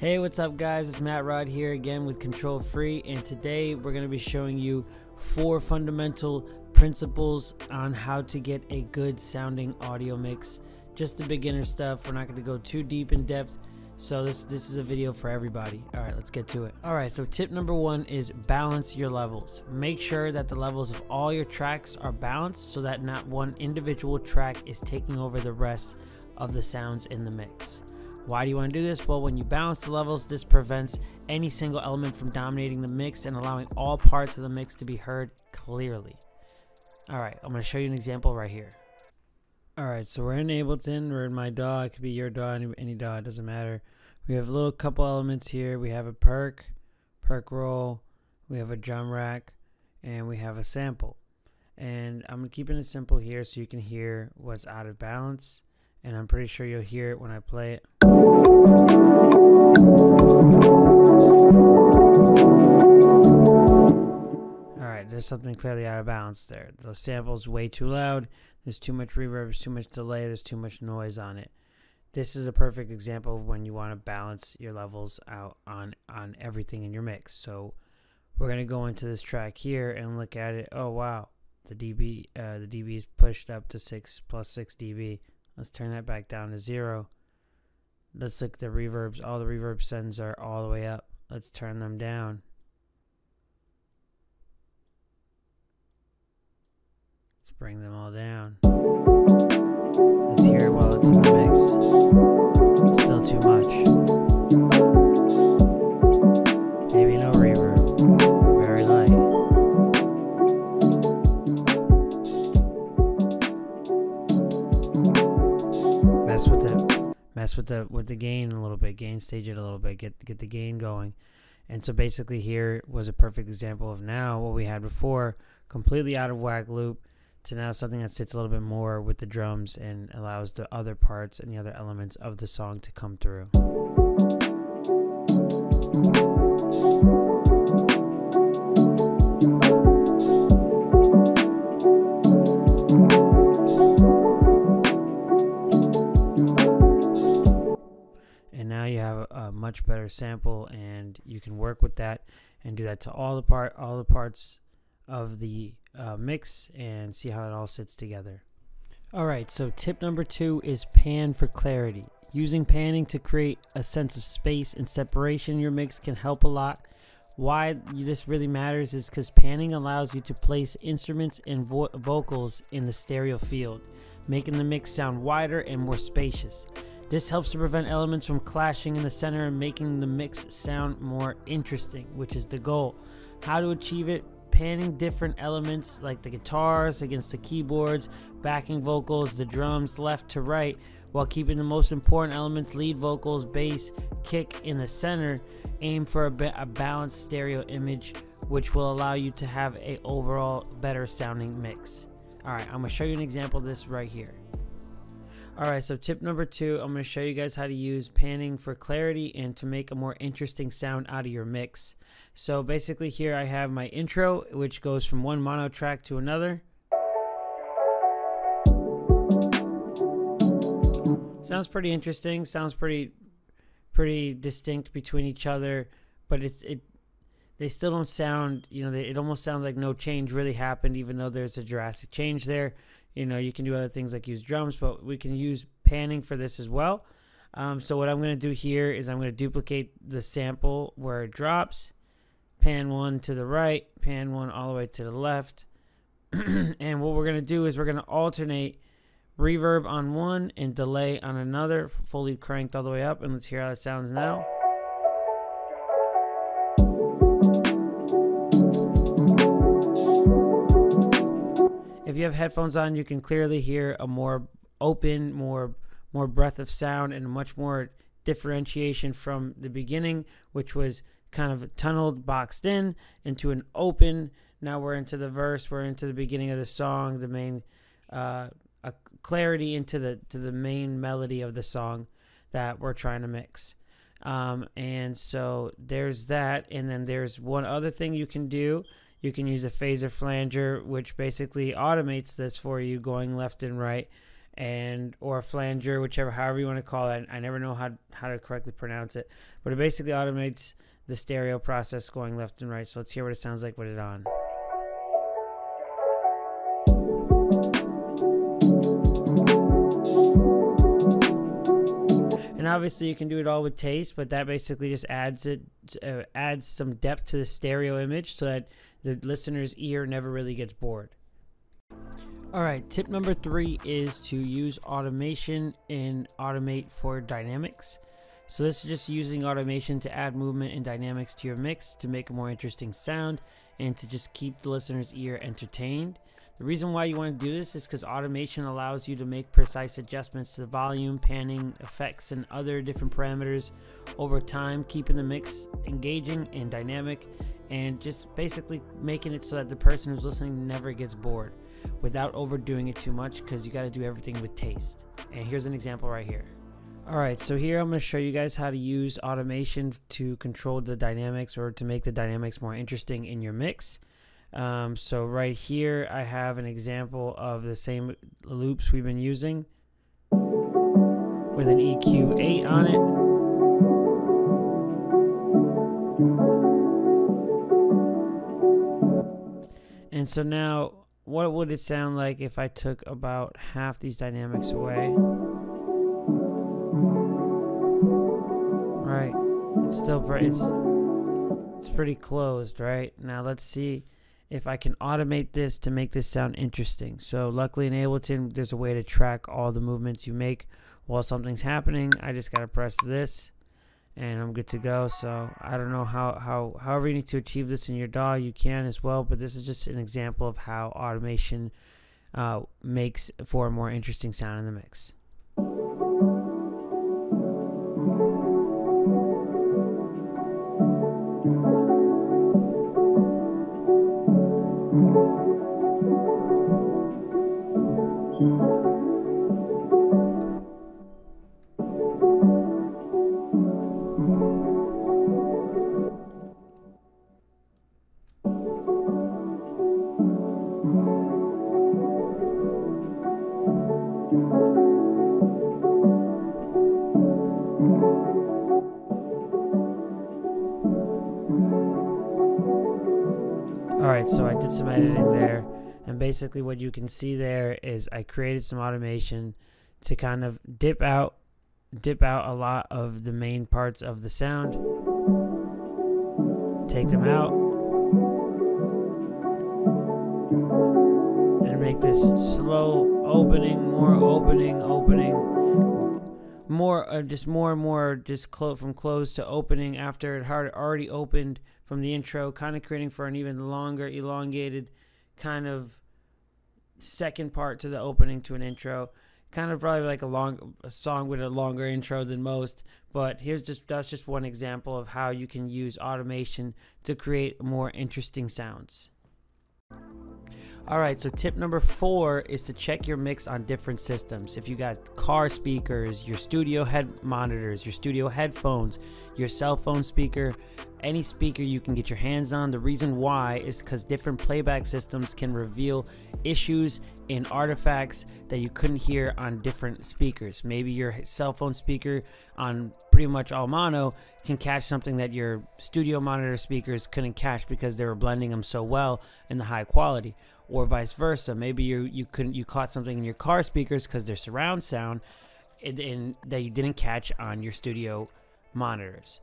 Hey, what's up, guys? It's Matt Rod here again with Control Free, and today we're going to be showing you four fundamental principles on how to get a good sounding audio mix. Just the beginner stuff. We're not going to go too deep in depth. So this this is a video for everybody. All right, let's get to it. All right, so tip number 1 is balance your levels. Make sure that the levels of all your tracks are balanced so that not one individual track is taking over the rest of the sounds in the mix. Why do you want to do this? Well, when you balance the levels, this prevents any single element from dominating the mix and allowing all parts of the mix to be heard clearly. All right, I'm going to show you an example right here. All right, so we're in Ableton. We're in my DAW. It could be your DAW, any, any DAW. It doesn't matter. We have a little couple elements here. We have a perk, perk roll. We have a drum rack, and we have a sample. And I'm keeping it simple here so you can hear what's out of balance and I'm pretty sure you'll hear it when I play it. Alright, there's something clearly out of balance there. The sample's way too loud, there's too much reverb, there's too much delay, there's too much noise on it. This is a perfect example of when you want to balance your levels out on, on everything in your mix. So we're going to go into this track here and look at it. Oh wow, the dB uh, the dB is pushed up to 6 plus 6 dB. Let's turn that back down to zero. Let's look at the reverbs. All the reverb sends are all the way up. Let's turn them down. Let's bring them all down. Mess with the with the gain a little bit, gain stage it a little bit, get get the gain going. And so basically here was a perfect example of now what we had before, completely out of whack loop to now something that sits a little bit more with the drums and allows the other parts and the other elements of the song to come through. Sample and you can work with that and do that to all the part all the parts of the uh, mix and see how it all sits together. All right so tip number two is pan for clarity. Using panning to create a sense of space and separation in your mix can help a lot. Why this really matters is because panning allows you to place instruments and vo vocals in the stereo field making the mix sound wider and more spacious this helps to prevent elements from clashing in the center and making the mix sound more interesting, which is the goal. How to achieve it? Panning different elements like the guitars against the keyboards, backing vocals, the drums left to right, while keeping the most important elements lead vocals, bass, kick in the center. Aim for a, a balanced stereo image, which will allow you to have a overall better sounding mix. All right, I'm gonna show you an example of this right here. Alright, so tip number two, I'm going to show you guys how to use panning for clarity and to make a more interesting sound out of your mix. So basically here I have my intro, which goes from one mono track to another. Sounds pretty interesting, sounds pretty pretty distinct between each other, but it's it they still don't sound, you know, they, it almost sounds like no change really happened even though there's a drastic change there. You know, you can do other things like use drums, but we can use panning for this as well. Um, so what I'm going to do here is I'm going to duplicate the sample where it drops, pan one to the right, pan one all the way to the left. and what we're going to do is we're going to alternate reverb on one and delay on another, fully cranked all the way up. And let's hear how it sounds now. You have headphones on, you can clearly hear a more open, more more breadth of sound and much more differentiation from the beginning, which was kind of tunneled, boxed in, into an open. Now we're into the verse, we're into the beginning of the song, the main uh, a clarity into the to the main melody of the song that we're trying to mix. Um, and so there's that, and then there's one other thing you can do you can use a phaser flanger, which basically automates this for you going left and right. and or a flanger, whichever however you want to call it. I never know how how to correctly pronounce it, but it basically automates the stereo process going left and right. So let's hear what it sounds like with it on. And obviously you can do it all with taste, but that basically just adds it uh, adds some depth to the stereo image so that the listener's ear never really gets bored. All right, tip number three is to use automation and automate for dynamics. So this is just using automation to add movement and dynamics to your mix to make a more interesting sound and to just keep the listener's ear entertained. The reason why you want to do this is because automation allows you to make precise adjustments to the volume, panning, effects, and other different parameters over time, keeping the mix engaging and dynamic, and just basically making it so that the person who's listening never gets bored without overdoing it too much because you got to do everything with taste. And here's an example right here. Alright, so here I'm going to show you guys how to use automation to control the dynamics or to make the dynamics more interesting in your mix. Um, so right here I have an example of the same loops we've been using with an EQ8 on it. And so now what would it sound like if I took about half these dynamics away? Right. It's still pretty it's it's pretty closed, right? Now let's see if I can automate this to make this sound interesting. So luckily in Ableton there's a way to track all the movements you make while something's happening. I just got to press this and I'm good to go. So I don't know how, how however you need to achieve this in your DAW, you can as well. But this is just an example of how automation uh, makes for a more interesting sound in the mix. Did some editing there, and basically what you can see there is I created some automation to kind of dip out dip out a lot of the main parts of the sound, take them out, and make this slow opening, more opening, opening, more uh, just more and more just close from close to opening after it had already opened from the intro kind of creating for an even longer elongated kind of second part to the opening to an intro. Kind of probably like a long a song with a longer intro than most but here's just that's just one example of how you can use automation to create more interesting sounds all right, so tip number four is to check your mix on different systems. If you got car speakers, your studio head monitors, your studio headphones, your cell phone speaker, any speaker you can get your hands on. The reason why is because different playback systems can reveal issues in artifacts that you couldn't hear on different speakers. Maybe your cell phone speaker on pretty much all mono can catch something that your studio monitor speakers couldn't catch because they were blending them so well in the high quality or vice versa. Maybe you you couldn't you caught something in your car speakers because they're surround sound, and, that you didn't catch on your studio monitors.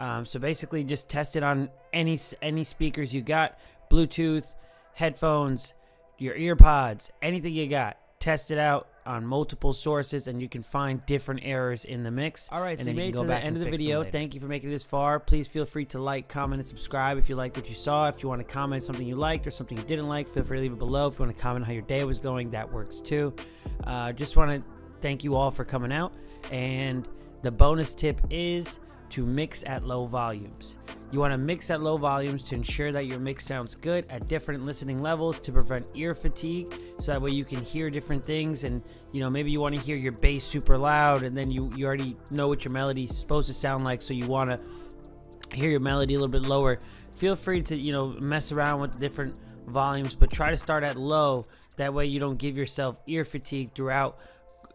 Um, so basically, just test it on any any speakers you got, Bluetooth, headphones, your earpods, anything you got. Test it out on multiple sources and you can find different errors in the mix. All right, so you made it to the end of the video. Thank you for making it this far. Please feel free to like, comment, and subscribe if you liked what you saw. If you want to comment something you liked or something you didn't like, feel free to leave it below. If you want to comment how your day was going, that works too. Uh, just want to thank you all for coming out. And the bonus tip is to mix at low volumes. You want to mix at low volumes to ensure that your mix sounds good at different listening levels to prevent ear fatigue. So that way you can hear different things and you know maybe you want to hear your bass super loud and then you, you already know what your melody is supposed to sound like so you want to hear your melody a little bit lower. Feel free to you know mess around with different volumes but try to start at low that way you don't give yourself ear fatigue throughout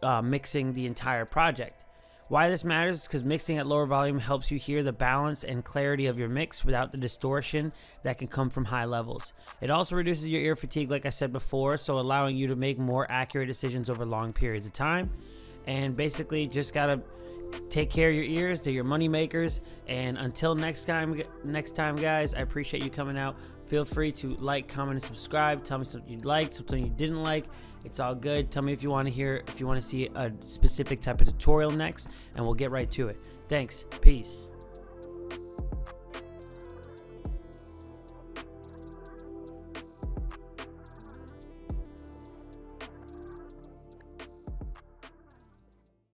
uh, mixing the entire project. Why this matters is because mixing at lower volume helps you hear the balance and clarity of your mix without the distortion that can come from high levels. It also reduces your ear fatigue, like I said before, so allowing you to make more accurate decisions over long periods of time. And basically, just gotta take care of your ears they're your money makers and until next time next time guys i appreciate you coming out feel free to like comment and subscribe. Tell me something you liked something you didn't like. It's all good. Tell me if you want to hear if you want to see a specific type of tutorial next and we'll get right to it. Thanks. Peace